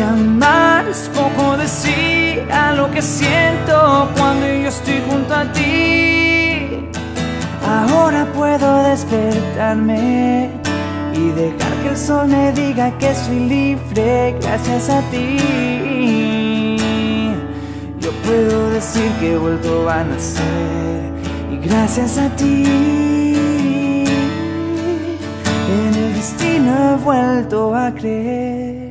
amar es poco decir a lo que siento cuando yo estoy junto a ti. Ahora puedo despertarme y dejar que el sol me diga que soy libre gracias a ti. Yo puedo decir que he vuelto a nacer y gracias a ti. En el destino he vuelto a creer.